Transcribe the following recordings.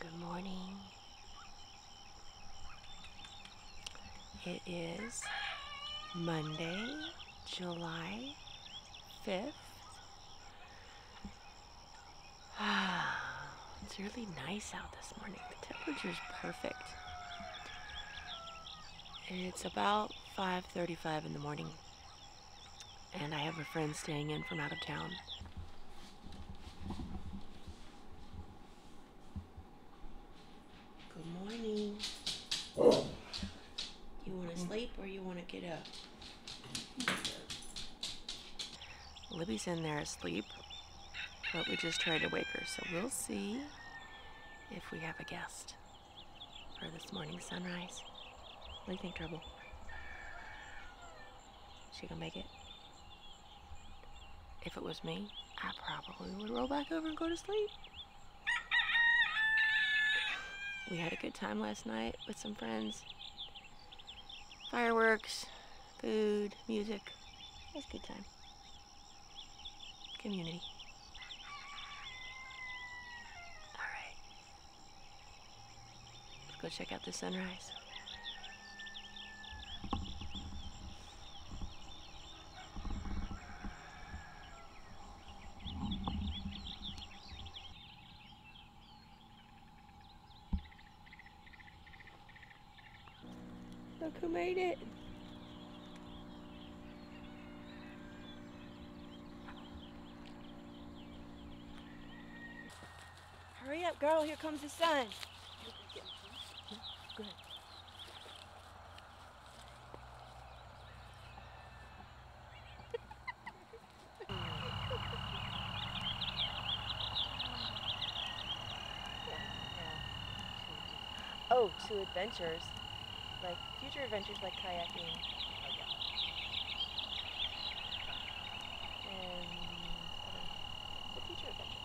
Good morning. It is Monday, July 5th. it's really nice out this morning. The temperature is perfect. It's about 5:35 in the morning. And I have a friend staying in from out of town. Good morning. Oh. You want to hmm. sleep or you want to get up? Libby's in there asleep, but we just tried to wake her, so we'll see if we have a guest for this morning sunrise. What do you think, Trouble? She gonna make it? If it was me, I probably would roll back over and go to sleep. We had a good time last night with some friends. Fireworks, food, music. It was a good time. Community. All right. Let's go check out the sunrise. Look who made it. Hurry up, girl. Here comes the sun. Good. Oh, two adventures. Like future adventures like kayaking. And the future adventures?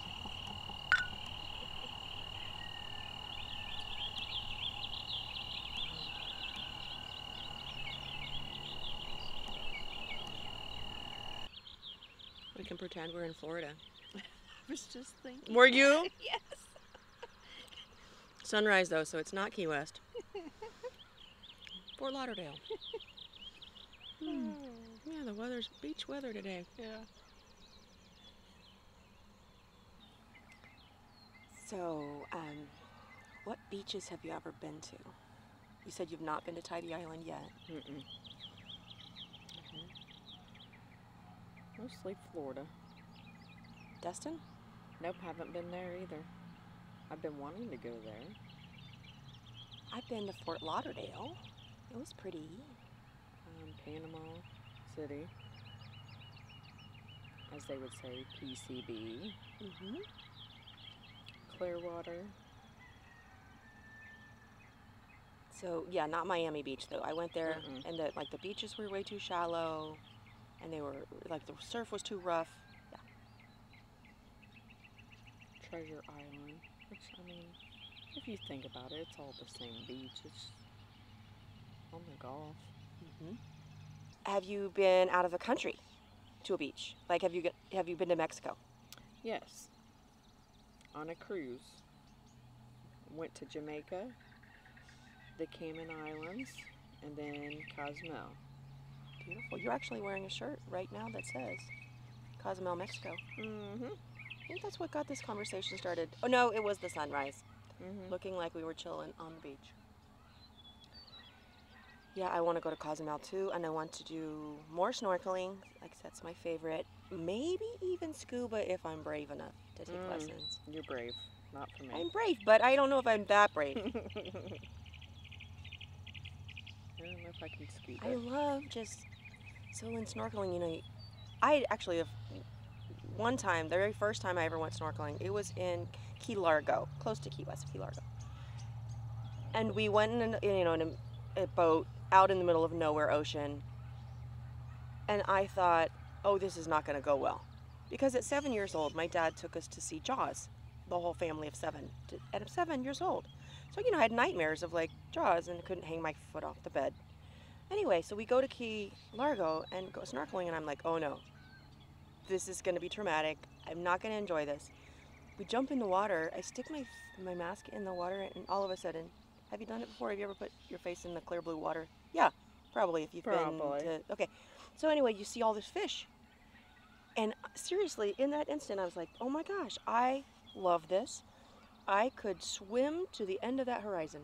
We can pretend we're in Florida. I was just thinking. Were you? yes. Sunrise though, so it's not Key West. Fort Lauderdale. Hmm. Yeah, the weather's beach weather today. Yeah. So, um, what beaches have you ever been to? You said you've not been to Tybee Island yet. Mm-mm. Mostly Florida. Destin? Nope, haven't been there either. I've been wanting to go there. I've been to Fort Lauderdale. It was pretty. Um, Panama City, as they would say, PCB. Mm-hmm. Clearwater. So yeah, not Miami Beach though. I went there, Mm-mm. and the like the beaches were way too shallow, and they were like the surf was too rough. Yeah. Treasure Island. Which, I mean, if you think about it, it's all the same beach. It's on the Gulf. Mm-hmm. Have you been out of the country to a beach? Like, have you have you been to Mexico? Yes. On a cruise. Went to Jamaica, the Cayman Islands, and then Cozumel. Beautiful. You're actually wearing a shirt right now that says Cozumel, Mexico. Mm-hmm. I think that's what got this conversation started. Oh no, it was the sunrise. Mm-hmm. Looking like we were chilling on the beach. Yeah, I want to go to Cozumel too, and I want to do more snorkeling. Like that's my favorite. Maybe even scuba if I'm brave enough to take Mm. lessons. You're brave. Not for me. I'm brave, but I don't know if I'm that brave. I don't know if I can scuba. I love just so in snorkeling, you know, I actually have one time, the very first time I ever went snorkeling, it was in Key Largo, close to Key West, Key Largo. And we went in, you know, in a, a boat out in the middle of nowhere ocean. And I thought, oh, this is not going to go well. Because at seven years old, my dad took us to see Jaws, the whole family of seven, at seven years old. So, you know, I had nightmares of like Jaws and couldn't hang my foot off the bed. Anyway, so we go to Key Largo and go snorkeling, and I'm like, oh no, this is going to be traumatic. I'm not going to enjoy this. we jump in the water. I stick my my mask in the water, and all of a sudden, have you done it before? Have you ever put your face in the clear blue water? Yeah, probably if you've Probably. been to. Okay, so anyway, you see all this fish, and uh, seriously, in that instant, I was like, oh my gosh, I love this. I could swim to the end of that horizon.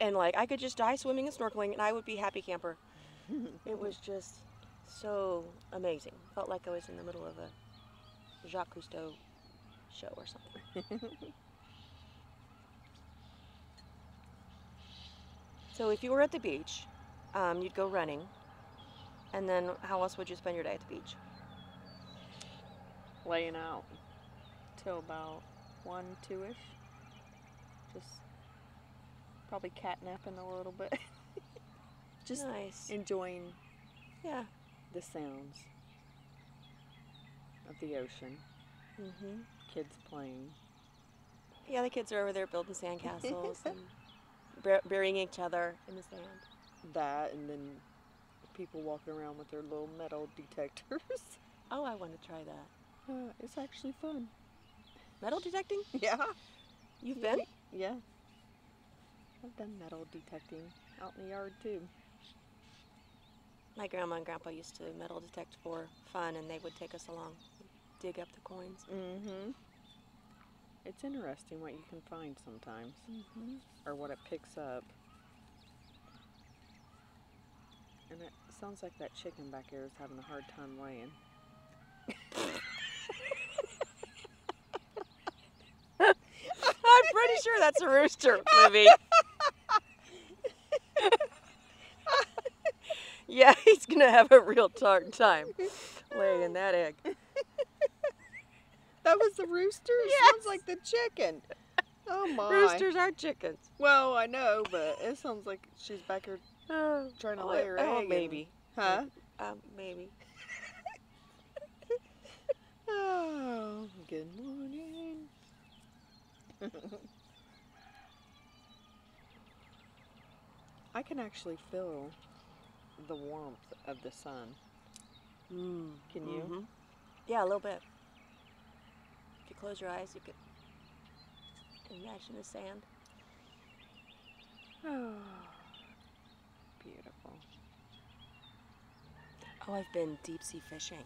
And like I could just die swimming and snorkeling and I would be happy camper. It was just so amazing. Felt like I was in the middle of a Jacques Cousteau show or something. So if you were at the beach, um, you'd go running, and then how else would you spend your day at the beach? Laying out till about one, two ish. Just probably catnapping a little bit. Just nice. enjoying Yeah. the sounds of the ocean. Mm-hmm. Kids playing. Yeah, the kids are over there building sandcastles and burying each other in the sand. That and then people walking around with their little metal detectors. Oh, I want to try that. Uh, it's actually fun. Metal detecting? Yeah. You've been? Yeah. I've done metal detecting out in the yard too. My grandma and grandpa used to metal detect for fun, and they would take us along, dig up the coins. Mm-hmm. It's interesting what you can find sometimes, Mm-hmm. or what it picks up. And it sounds like that chicken back here is having a hard time laying. I'm pretty sure that's a rooster, Libby. yeah, he's gonna have a real hard time laying that egg. That was the rooster? It Yes. sounds like the chicken. Oh my. Roosters are chickens. Well, I know, but it sounds like she's back here Oh, trying to oh, lay her oh, egg. and- maybe. Huh? Um, maybe. Oh, good morning. I can actually feel the warmth of the sun. Mm. Can you? Mhm. Yeah, a little bit. You close your eyes, you could imagine the sand. Oh, beautiful. Oh, I've been deep sea fishing.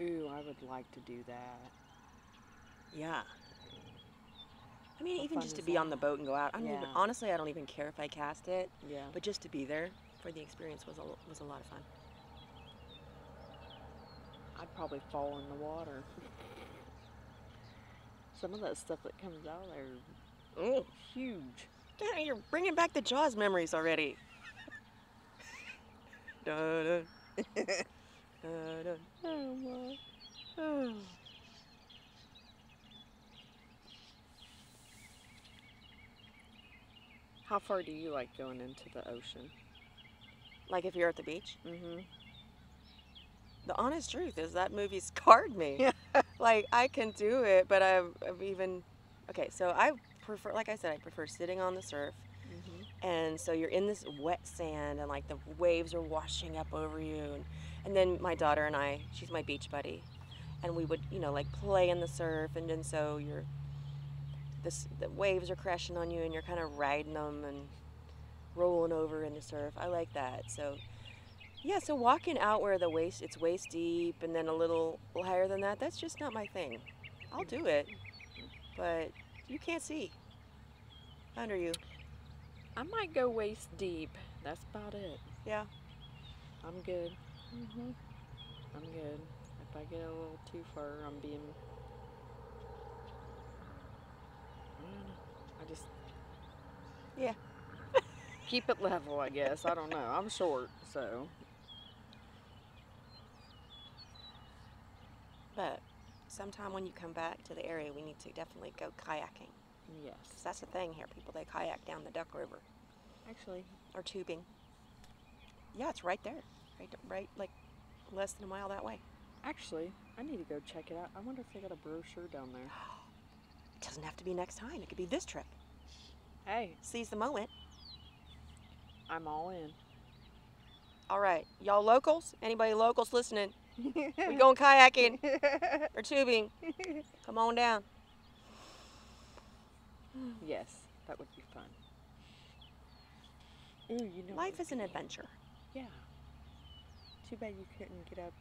Ooh, I would like to do that. Yeah. I mean, How even just to be that? on the boat and go out. I Yeah. honestly, I don't even care if I cast it, Yeah. but just to be there for the experience was a, was a lot of fun. I'd probably fall in the water. Some of that stuff that comes out there Oh, huge. yeah, you're bringing back the Jaws memories already. da, da, da, da. Oh my. Oh. How far do you like going into the ocean? Like if you're at the beach. Mm-hmm. The honest truth is that movie scarred me. like I can do it, but I've, I've even okay. So I prefer, like I said, I prefer sitting on the surf, Mm-hmm. and so you're in this wet sand, and like the waves are washing up over you, and, and then my daughter and I, she's my beach buddy, and we would you know like play in the surf, and then so you're this the waves are crashing on you, and you're kind of riding them and rolling over in the surf. I like that. So yeah, so walking out where the waist it's waist deep and then a little higher than that, that's just not my thing. I'll do it, but you can't see under you. I might go waist deep. That's about it. Yeah. I'm good. Mm-hmm. I'm good. If I get a little too far, I'm being. I just. Yeah. Keep it level, I guess. I don't know. I'm short, so. But sometime when you come back to the area, we need to definitely go kayaking. Yes. 'Cause that's the thing here. People they kayak down the Duck River Actually, or tubing. Yeah, it's right there, right, right, like less than a mile that way. actually, I need to go check it out. I wonder if they got a brochure down there. It doesn't have to be next time. It could be this trip. Hey, Seize the moment. I'm all in. All right, y'all locals. Anybody locals listening? We going kayaking or tubing. Come on down. yes, that would be fun. Ooh, you know. Life is an adventure. Yeah. Too bad you couldn't get up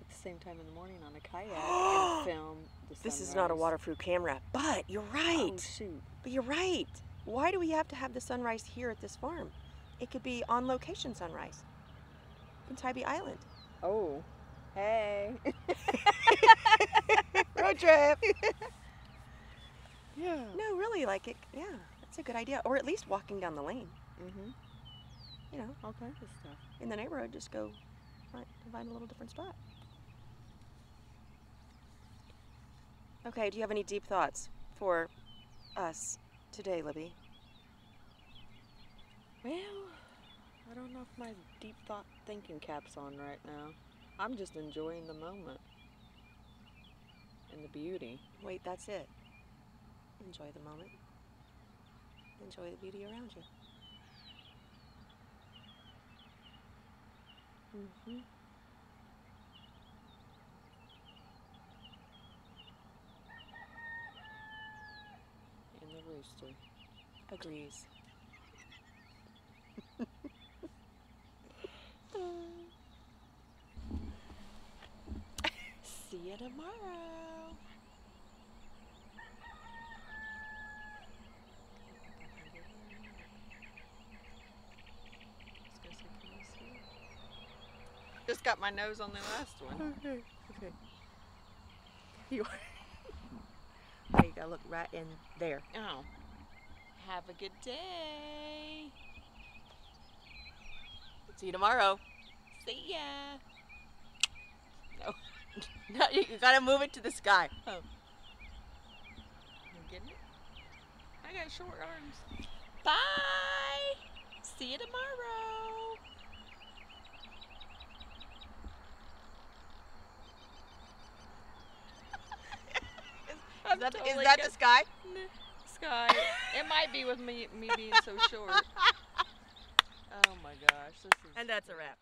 at the same time in the morning on a kayak and film the This is not a waterproof camera, but you're right. Oh shoot. But you're right. Why do we have to have the sunrise here at this farm? It could be on location sunrise in Tybee Island. Oh. Hey. Road trip. yeah. No, really, like it. Yeah, that's a good idea. Or at least walking down the lane. Mm Mhm. You know, All kinds of stuff. in the neighborhood, just go find, find a little different spot. Okay, do you have any deep thoughts for us today, Libby? Well, I don't know if my deep thought thinking cap's on right now. I'm just enjoying the moment and the beauty. Wait, that's it. Enjoy the moment. Enjoy the beauty around you. Mm-hmm. And the rooster. Agrees. See you tomorrow. Just got my nose on the last one. Okay. Okay. You. Now you gotta look right in there. Oh. Have a good day. See you tomorrow. See ya. No, you you gotta move it to the sky. Oh. You getting it? I got short arms. Bye. See you tomorrow. Is that, is that the sky? sky? it might be with me me being so short. Oh my gosh, this is. And that's a wrap.